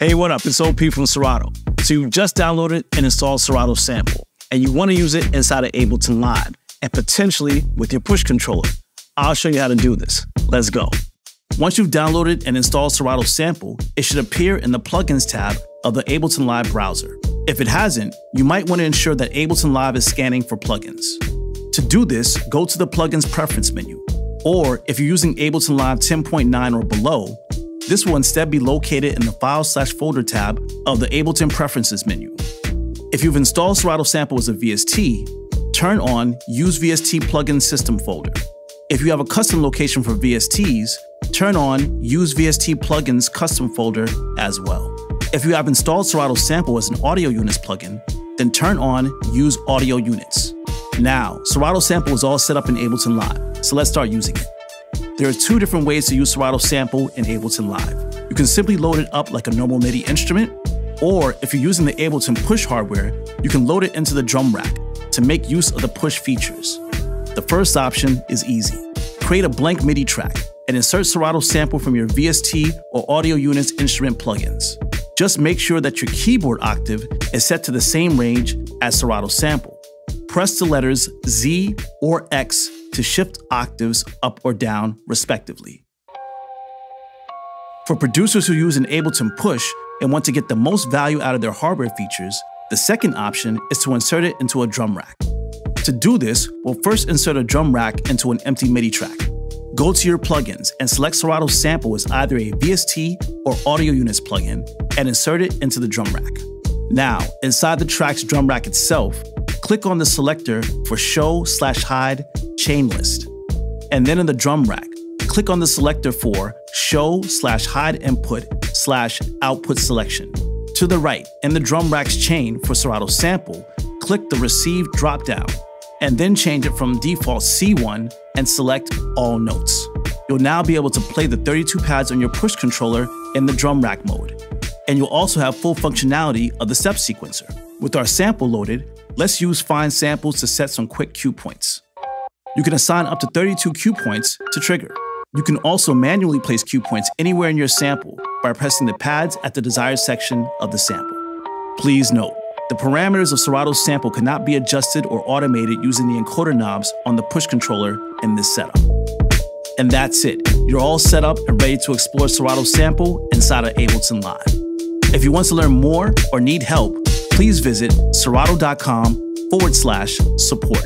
Hey, what up? It's OP from Serato. So you just downloaded and installed Serato Sample, and you want to use it inside of Ableton Live, and potentially with your push controller. I'll show you how to do this. Let's go. Once you've downloaded and installed Serato Sample, it should appear in the Plugins tab of the Ableton Live browser. If it hasn't, you might want to ensure that Ableton Live is scanning for plugins. To do this, go to the Plugins Preference menu, or if you're using Ableton Live 10.9 or below, this will instead be located in the File slash Folder tab of the Ableton Preferences menu. If you've installed Serato Sample as a VST, turn on Use VST Plugin System folder. If you have a custom location for VSTs, turn on Use VST Plugins Custom folder as well. If you have installed Serato Sample as an Audio Units plugin, then turn on Use Audio Units. Now, Serato Sample is all set up in Ableton Live, so let's start using it. There are two different ways to use Serato Sample in Ableton Live. You can simply load it up like a normal MIDI instrument, or if you're using the Ableton Push hardware, you can load it into the drum rack to make use of the push features. The first option is easy. Create a blank MIDI track and insert Serato Sample from your VST or Audio Units instrument plugins. Just make sure that your keyboard octave is set to the same range as Serato Sample. Press the letters Z or X to shift octaves up or down, respectively. For producers who use an Ableton Push and want to get the most value out of their hardware features, the second option is to insert it into a drum rack. To do this, we'll first insert a drum rack into an empty MIDI track. Go to your plugins and select Serato Sample as either a VST or Audio Units plugin and insert it into the drum rack. Now, inside the track's drum rack itself, click on the selector for Show slash Hide Chain List. And then in the drum rack, click on the selector for Show slash Hide Input slash Output Selection. To the right, in the drum rack's chain for Serato Sample, click the Receive dropdown, and then change it from default C1 and select All Notes. You'll now be able to play the 32 pads on your push controller in the drum rack mode. And you'll also have full functionality of the step sequencer. With our sample loaded, let's use find samples to set some quick cue points. You can assign up to 32 cue points to trigger. You can also manually place cue points anywhere in your sample by pressing the pads at the desired section of the sample. Please note, the parameters of Serato's sample cannot be adjusted or automated using the encoder knobs on the push controller in this setup. And that's it. You're all set up and ready to explore Serato sample inside of Ableton Live. If you want to learn more or need help, please visit serato.com forward slash support.